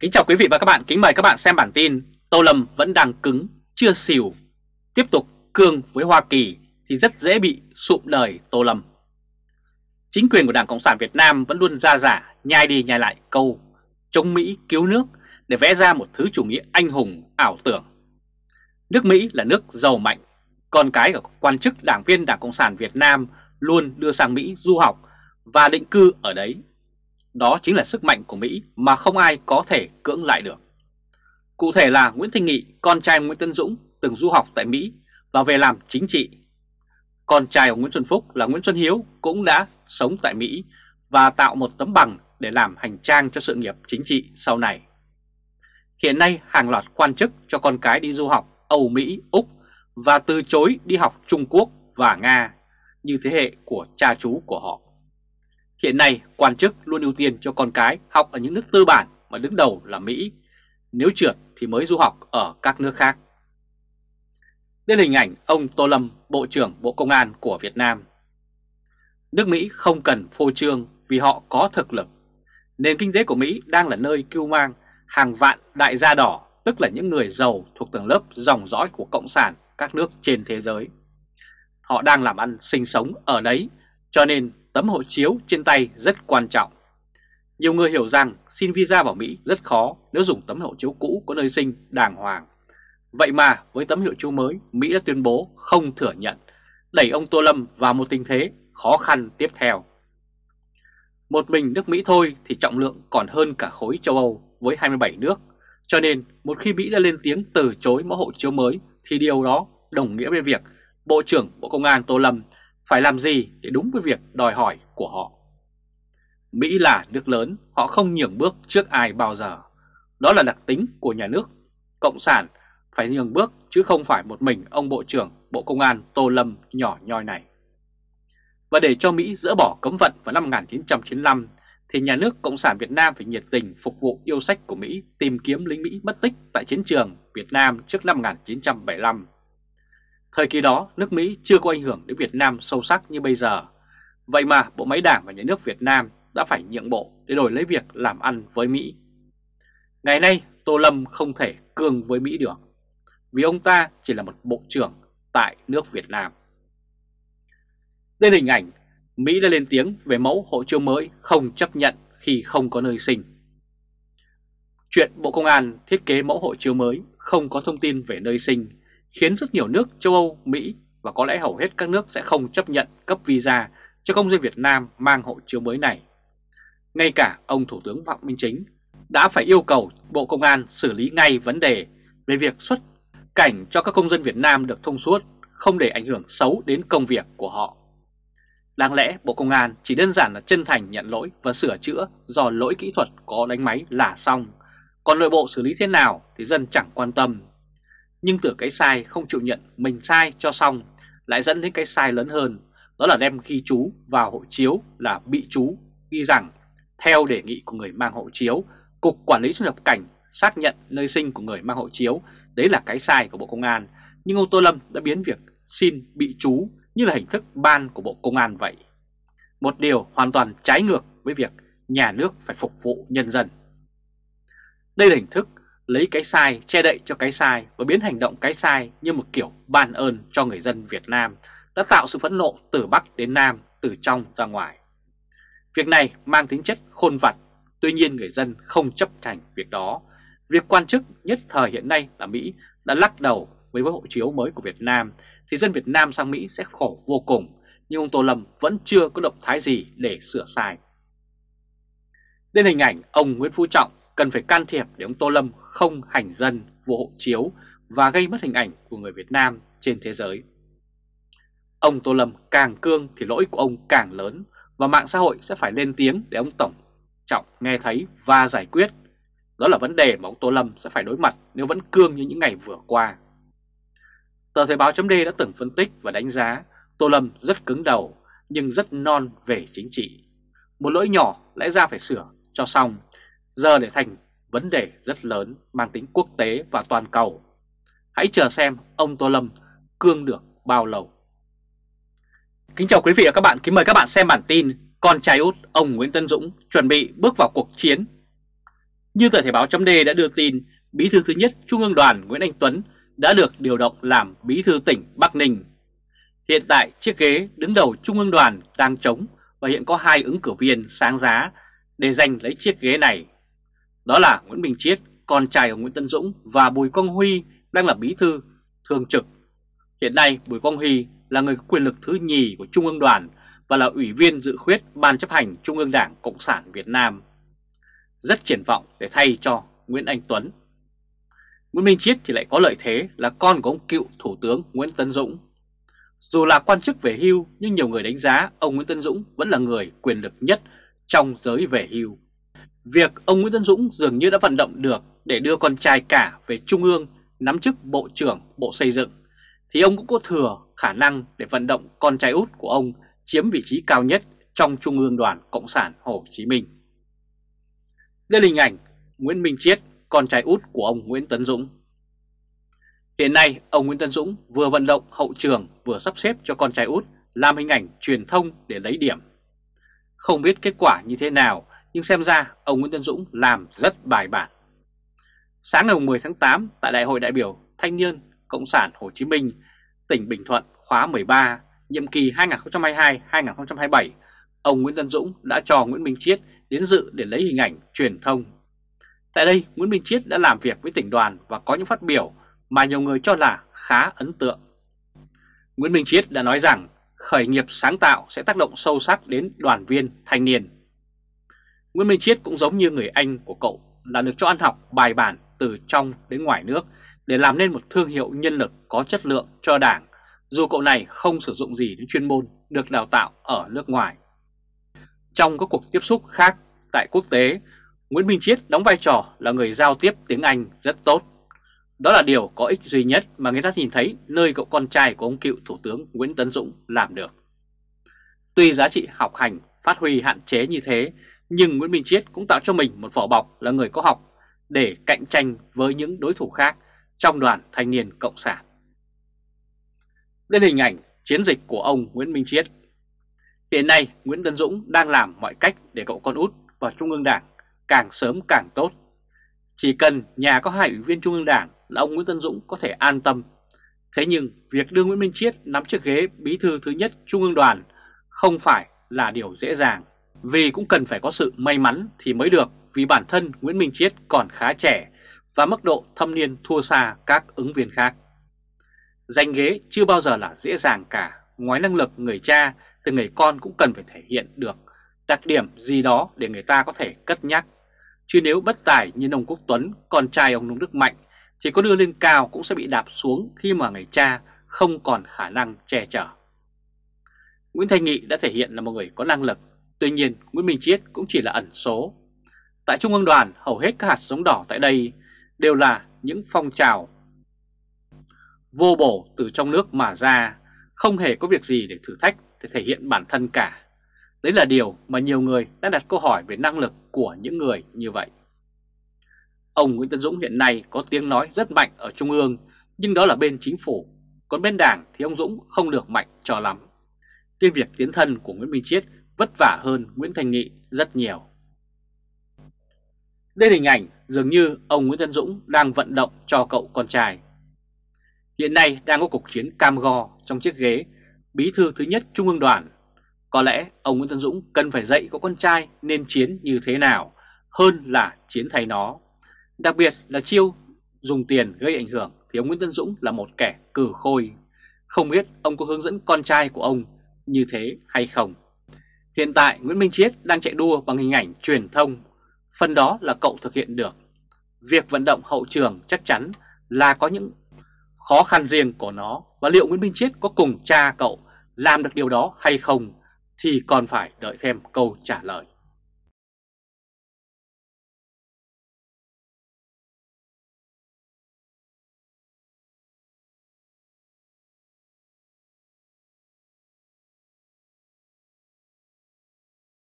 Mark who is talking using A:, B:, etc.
A: Kính chào quý vị và các bạn, kính mời các bạn xem bản tin Tô Lâm vẫn đang cứng, chưa xỉu Tiếp tục cương với Hoa Kỳ thì rất dễ bị sụm đời Tô Lâm. Chính quyền của Đảng Cộng sản Việt Nam vẫn luôn ra giả, nhai đi nhai lại câu chống Mỹ cứu nước để vẽ ra một thứ chủ nghĩa anh hùng ảo tưởng. Nước Mỹ là nước giàu mạnh, con cái của quan chức đảng viên Đảng Cộng sản Việt Nam luôn đưa sang Mỹ du học và định cư ở đấy đó chính là sức mạnh của Mỹ mà không ai có thể cưỡng lại được. Cụ thể là Nguyễn Thanh Nghị, con trai Nguyễn Tân Dũng từng du học tại Mỹ và về làm chính trị. Con trai của Nguyễn Xuân Phúc là Nguyễn Xuân Hiếu cũng đã sống tại Mỹ và tạo một tấm bằng để làm hành trang cho sự nghiệp chính trị sau này. Hiện nay hàng loạt quan chức cho con cái đi du học Âu Mỹ, Úc và từ chối đi học Trung Quốc và Nga như thế hệ của cha chú của họ. Hiện nay, quan chức luôn ưu tiên cho con cái học ở những nước tư bản mà đứng đầu là Mỹ, nếu trượt thì mới du học ở các nước khác. Đây là hình ảnh ông Tô Lâm, Bộ trưởng Bộ Công an của Việt Nam. Nước Mỹ không cần phô trương vì họ có thực lực. Nền kinh tế của Mỹ đang là nơi cưu mang hàng vạn đại gia đỏ, tức là những người giàu thuộc tầng lớp dòng dõi của Cộng sản các nước trên thế giới. Họ đang làm ăn sinh sống ở đấy, cho nên tấm hộ chiếu trên tay rất quan trọng. Nhiều người hiểu rằng xin visa vào Mỹ rất khó nếu dùng tấm hộ chiếu cũ có nơi sinh đàng hoàng. Vậy mà với tấm hộ chiếu mới, Mỹ đã tuyên bố không thừa nhận, đẩy ông Tô Lâm vào một tình thế khó khăn tiếp theo. Một mình nước Mỹ thôi thì trọng lượng còn hơn cả khối châu Âu với 27 nước. Cho nên một khi Mỹ đã lên tiếng từ chối mẫu hộ chiếu mới thì điều đó đồng nghĩa với việc Bộ trưởng Bộ Công an Tô Lâm phải làm gì để đúng với việc đòi hỏi của họ. Mỹ là nước lớn, họ không nhường bước trước ai bao giờ. Đó là đặc tính của nhà nước. Cộng sản phải nhường bước chứ không phải một mình ông Bộ trưởng Bộ Công an Tô Lâm nhỏ nhoi này. Và để cho Mỹ dỡ bỏ cấm vận vào năm 1995 thì nhà nước Cộng sản Việt Nam phải nhiệt tình phục vụ yêu sách của Mỹ tìm kiếm lính Mỹ mất tích tại chiến trường Việt Nam trước năm 1975 Thời kỳ đó, nước Mỹ chưa có ảnh hưởng đến Việt Nam sâu sắc như bây giờ. Vậy mà bộ máy đảng và nhà nước Việt Nam đã phải nhượng bộ để đổi lấy việc làm ăn với Mỹ. Ngày nay, Tô Lâm không thể cương với Mỹ được, vì ông ta chỉ là một bộ trưởng tại nước Việt Nam. Đây là hình ảnh Mỹ đã lên tiếng về mẫu hộ chiếu mới không chấp nhận khi không có nơi sinh. Chuyện Bộ Công an thiết kế mẫu hộ chiếu mới không có thông tin về nơi sinh khiến rất nhiều nước châu Âu, Mỹ và có lẽ hầu hết các nước sẽ không chấp nhận cấp visa cho công dân Việt Nam mang hộ chiếu mới này. Ngay cả ông Thủ tướng Phạm Minh Chính đã phải yêu cầu Bộ Công an xử lý ngay vấn đề về việc xuất cảnh cho các công dân Việt Nam được thông suốt, không để ảnh hưởng xấu đến công việc của họ. Đáng lẽ Bộ Công an chỉ đơn giản là chân thành nhận lỗi và sửa chữa do lỗi kỹ thuật có đánh máy là xong. Còn nội bộ xử lý thế nào thì dân chẳng quan tâm nhưng từ cái sai không chịu nhận mình sai cho xong lại dẫn đến cái sai lớn hơn, đó là đem ghi chú vào hộ chiếu là bị chú ghi rằng theo đề nghị của người mang hộ chiếu, Cục Quản lý xuất nhập cảnh xác nhận nơi sinh của người mang hộ chiếu, đấy là cái sai của Bộ Công an. Nhưng ông Tô Lâm đã biến việc xin bị chú như là hình thức ban của Bộ Công an vậy. Một điều hoàn toàn trái ngược với việc nhà nước phải phục vụ nhân dân. Đây là hình thức lấy cái sai che đậy cho cái sai và biến hành động cái sai như một kiểu ban ơn cho người dân Việt Nam đã tạo sự phẫn nộ từ Bắc đến Nam, từ trong ra ngoài. Việc này mang tính chất khôn vặt, tuy nhiên người dân không chấp thành việc đó. Việc quan chức nhất thời hiện nay là Mỹ đã lắc đầu với hộ chiếu mới của Việt Nam thì dân Việt Nam sang Mỹ sẽ khổ vô cùng, nhưng ông Tô Lâm vẫn chưa có động thái gì để sửa sai. Đây hình ảnh ông Nguyễn Phú Trọng cần phải can thiệp để ông Tô Lâm không hành dân vô hộ chiếu và gây mất hình ảnh của người Việt Nam trên thế giới. Ông Tô Lâm càng cương thì lỗi của ông càng lớn và mạng xã hội sẽ phải lên tiếng để ông Tổng Trọng nghe thấy và giải quyết. Đó là vấn đề mà ông Tô Lâm sẽ phải đối mặt nếu vẫn cương như những ngày vừa qua. Tờ Thời báo chấm đã từng phân tích và đánh giá Tô Lâm rất cứng đầu nhưng rất non về chính trị. Một lỗi nhỏ lẽ ra phải sửa cho xong, giờ để thành vấn đề rất lớn mang tính quốc tế và toàn cầu. Hãy chờ xem ông Tô Lâm cương được bao lâu. Kính chào quý vị và các bạn, kính mời các bạn xem bản tin Con trai út ông Nguyễn Tân Dũng chuẩn bị bước vào cuộc chiến. Như tờ Thể báo chấm đã đưa tin, Bí thư thứ nhất Trung ương đoàn Nguyễn Anh Tuấn đã được điều động làm Bí thư tỉnh Bắc Ninh. Hiện tại chiếc ghế đứng đầu Trung ương đoàn đang trống và hiện có hai ứng cử viên sáng giá để giành lấy chiếc ghế này. Đó là Nguyễn Bình Chiết, con trai của Nguyễn Tân Dũng và Bùi Quang Huy đang là bí thư thường trực. Hiện nay Bùi Quang Huy là người có quyền lực thứ nhì của Trung ương đoàn và là ủy viên dự khuyết Ban chấp hành Trung ương Đảng Cộng sản Việt Nam. Rất triển vọng để thay cho Nguyễn Anh Tuấn. Nguyễn Minh Chiết thì lại có lợi thế là con của ông cựu Thủ tướng Nguyễn Tân Dũng. Dù là quan chức về hưu nhưng nhiều người đánh giá ông Nguyễn Tân Dũng vẫn là người quyền lực nhất trong giới về hưu. Việc ông Nguyễn Tân Dũng dường như đã vận động được để đưa con trai cả về Trung ương nắm chức Bộ trưởng Bộ Xây dựng, thì ông cũng có thừa khả năng để vận động con trai út của ông chiếm vị trí cao nhất trong Trung ương đoàn Cộng sản Hồ Chí Minh. Đây là hình ảnh Nguyễn Minh Chiết, con trai út của ông Nguyễn Tấn Dũng. Hiện nay, ông Nguyễn Tấn Dũng vừa vận động hậu trường vừa sắp xếp cho con trai út làm hình ảnh truyền thông để lấy điểm. Không biết kết quả như thế nào, nhưng xem ra ông Nguyễn Tân Dũng làm rất bài bản. Sáng ngày 10 tháng 8 tại Đại hội đại biểu Thanh niên Cộng sản Hồ Chí Minh, tỉnh Bình Thuận khóa 13, nhiệm kỳ 2022-2027, ông Nguyễn Tân Dũng đã cho Nguyễn Minh Chiết đến dự để lấy hình ảnh truyền thông. Tại đây, Nguyễn Minh Chiết đã làm việc với tỉnh đoàn và có những phát biểu mà nhiều người cho là khá ấn tượng. Nguyễn Minh Chiết đã nói rằng khởi nghiệp sáng tạo sẽ tác động sâu sắc đến đoàn viên thanh niên. Nguyễn Minh Chiết cũng giống như người anh của cậu là được cho ăn học bài bản từ trong đến ngoài nước để làm nên một thương hiệu nhân lực có chất lượng cho đảng, dù cậu này không sử dụng gì đến chuyên môn được đào tạo ở nước ngoài. Trong các cuộc tiếp xúc khác tại quốc tế, Nguyễn Minh Chiết đóng vai trò là người giao tiếp tiếng Anh rất tốt. Đó là điều có ích duy nhất mà người ta nhìn thấy nơi cậu con trai của ông cựu Thủ tướng Nguyễn Tấn Dũng làm được. Tuy giá trị học hành phát huy hạn chế như thế, nhưng Nguyễn Minh Chiết cũng tạo cho mình một vỏ bọc là người có học để cạnh tranh với những đối thủ khác trong đoàn thanh niên Cộng sản. Đây là hình ảnh chiến dịch của ông Nguyễn Minh Chiết. Hiện nay, Nguyễn Tân Dũng đang làm mọi cách để cậu con út vào Trung ương Đảng càng sớm càng tốt. Chỉ cần nhà có hai ủy viên Trung ương Đảng là ông Nguyễn Tân Dũng có thể an tâm. Thế nhưng việc đưa Nguyễn Minh Chiết nắm chiếc ghế bí thư thứ nhất Trung ương đoàn không phải là điều dễ dàng. Vì cũng cần phải có sự may mắn thì mới được vì bản thân Nguyễn Minh Chiết còn khá trẻ và mức độ thâm niên thua xa các ứng viên khác. danh ghế chưa bao giờ là dễ dàng cả, ngoài năng lực người cha thì người con cũng cần phải thể hiện được đặc điểm gì đó để người ta có thể cất nhắc. Chứ nếu bất tài như ông Quốc Tuấn, con trai ông Nông Đức Mạnh thì có đưa lên cao cũng sẽ bị đạp xuống khi mà người cha không còn khả năng che chở. Nguyễn Thanh Nghị đã thể hiện là một người có năng lực, tuy nhiên Nguyễn Minh Chiết cũng chỉ là ẩn số. Tại Trung ương đoàn, hầu hết các hạt giống đỏ tại đây đều là những phong trào vô bổ từ trong nước mà ra, không hề có việc gì để thử thách để thể hiện bản thân cả. Đấy là điều mà nhiều người đã đặt câu hỏi về năng lực của những người như vậy. Ông Nguyễn Tân Dũng hiện nay có tiếng nói rất mạnh ở Trung ương, nhưng đó là bên chính phủ, còn bên đảng thì ông Dũng không được mạnh cho lắm. tuy việc tiến thân của Nguyễn Minh Chiết vất vả hơn Nguyễn Thành Nghị rất nhiều. Đây là hình ảnh dường như ông Nguyễn Tân Dũng đang vận động cho cậu con trai. Hiện nay đang có cuộc chiến cam go trong chiếc ghế bí thư thứ nhất Trung ương đoàn. Có lẽ ông Nguyễn Tân Dũng cần phải dạy có con trai nên chiến như thế nào hơn là chiến thay nó. Đặc biệt là chiêu dùng tiền gây ảnh hưởng thì ông Nguyễn Tân Dũng là một kẻ cử khôi. Không biết ông có hướng dẫn con trai của ông như thế hay không. Hiện tại Nguyễn Minh Chiết đang chạy đua bằng hình ảnh truyền thông, phần đó là cậu thực hiện được. Việc vận động hậu trường chắc chắn là có những khó khăn riêng của nó và liệu Nguyễn Minh Chiết có cùng cha cậu làm được điều đó hay không thì còn phải đợi thêm câu trả lời.